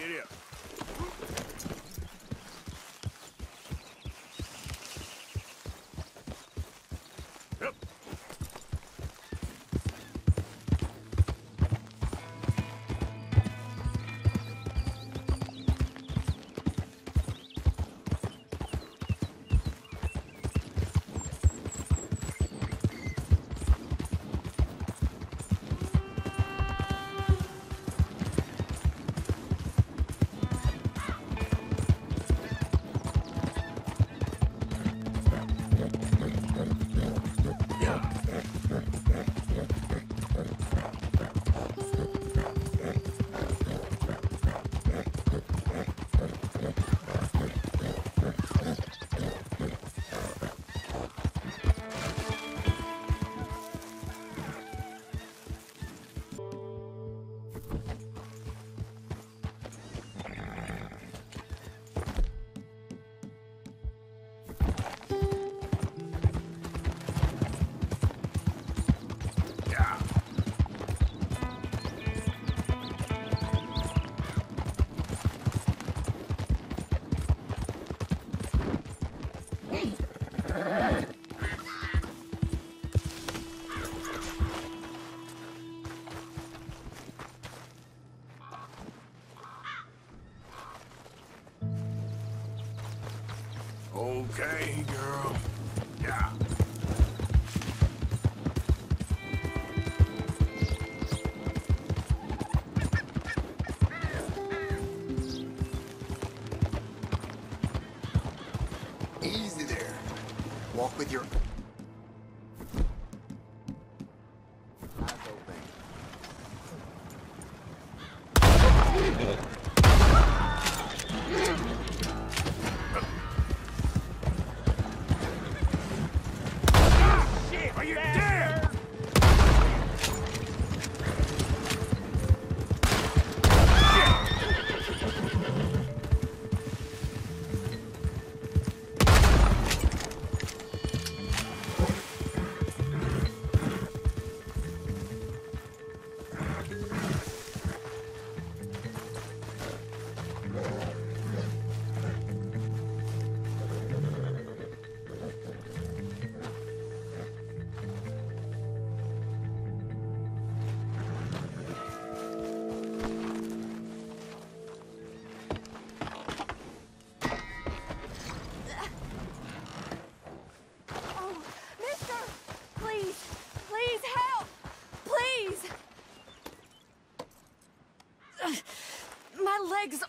Вперед! Walk with your. Shit, are you dead?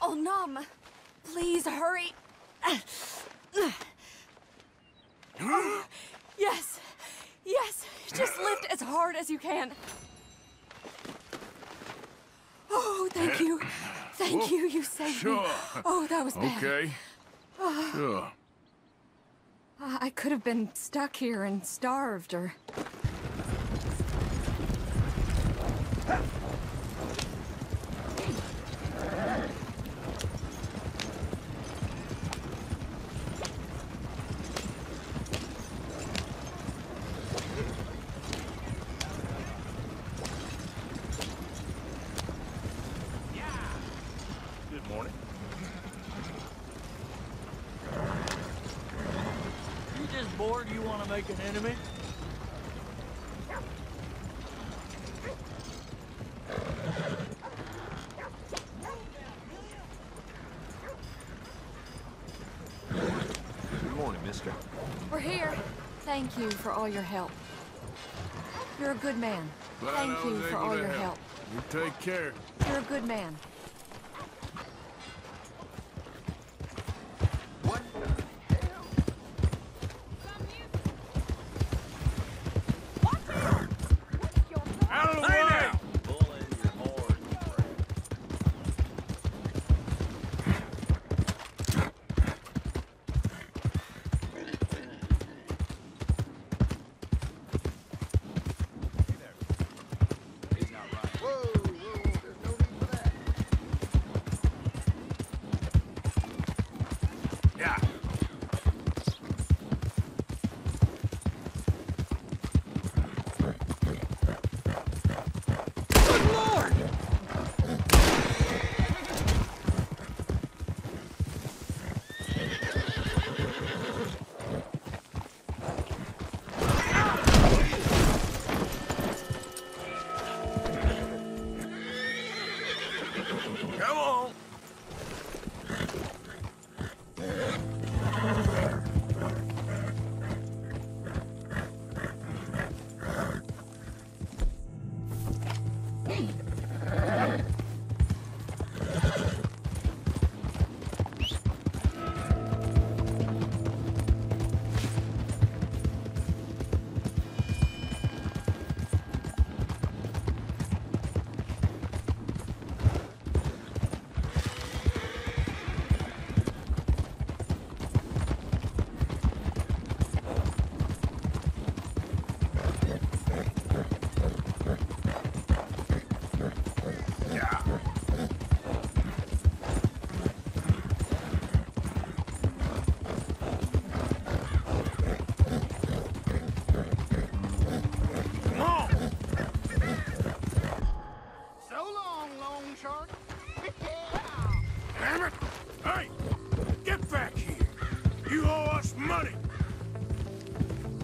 All numb. Please hurry. Yes, yes, just lift as hard as you can. Oh, thank you. Thank you, you saved Sure. me. Oh, that was bad. Okay. Sure. Uh, I could have been stuck here and starved or. Good morning. You just bored? You want to make an enemy? Good morning, mister. We're here. Thank you for all your help. You're a good man. Glad Thank you for all to your help. You take care. You're a good man.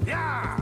Yeah!